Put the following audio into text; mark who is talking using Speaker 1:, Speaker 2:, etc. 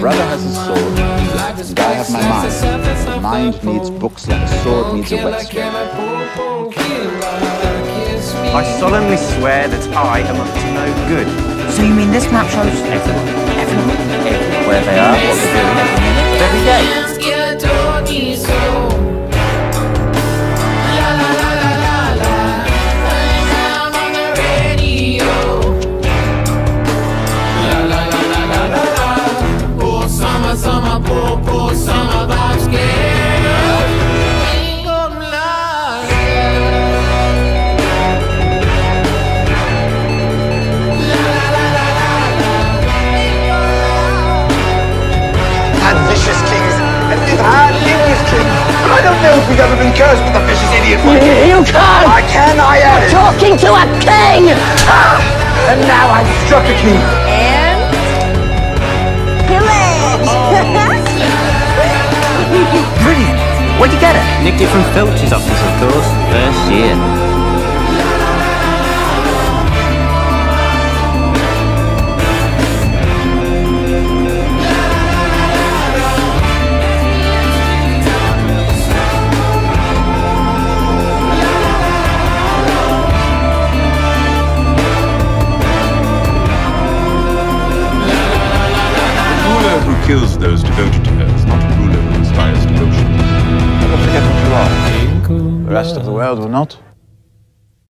Speaker 1: brother has a sword, and I have my mind. The mind needs books like a sword needs a whetstone.
Speaker 2: I solemnly swear that I am up to no good.
Speaker 3: So you mean this map shows everyone, everyone, everyone, where they are, what they're doing every day?
Speaker 4: I don't know if we've ever been cursed with a vicious idiot like you.
Speaker 5: You can't!
Speaker 4: I can, I am.
Speaker 5: Talking to a king! Ah!
Speaker 4: And now I've struck a king.
Speaker 6: And pillage.
Speaker 3: Brilliant! Where'd you get it?
Speaker 2: Nicked it from Filch's office, of course.
Speaker 7: Kills those devoted to her is not a ruler who inspires devotion.
Speaker 1: Never forget what you are. The rest of the world will not.